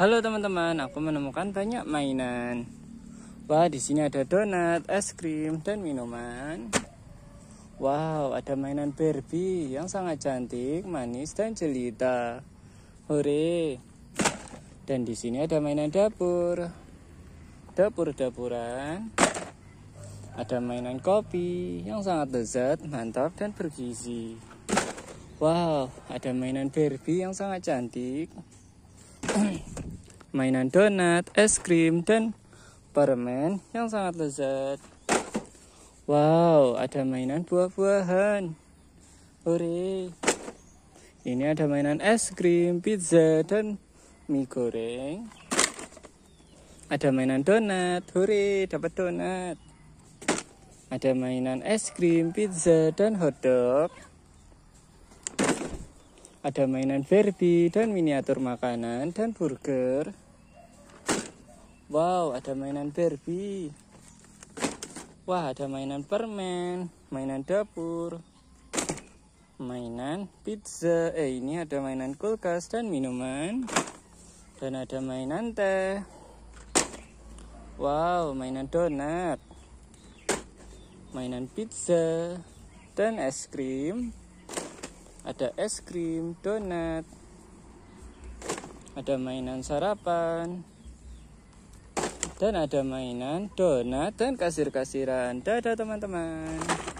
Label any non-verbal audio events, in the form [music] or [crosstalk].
Halo teman-teman, aku menemukan banyak mainan. Wah, di sini ada donat, es krim, dan minuman. Wow, ada mainan Barbie yang sangat cantik, manis, dan jelita. Hore! Dan di sini ada mainan dapur. Dapur-dapuran. Ada mainan kopi yang sangat lezat, mantap, dan bergizi. Wow, ada mainan Barbie yang sangat cantik. [clears throat] mainan donat, es krim, dan permen yang sangat lezat. Wow, ada mainan buah-buahan. Hore. Ini ada mainan es krim, pizza, dan mie goreng. Ada mainan donat. Hore, dapat donat. Ada mainan es krim, pizza, dan hotdog. Ada mainan Barbie dan miniatur makanan dan burger. Wow, ada mainan Barbie. Wah, ada mainan permen, mainan dapur, mainan pizza. Eh, ini ada mainan kulkas dan minuman. Dan ada mainan teh. Wow, mainan donat. Mainan pizza dan es krim ada es krim, donat, ada mainan sarapan, dan ada mainan donat dan kasir-kasiran. Dadah teman-teman.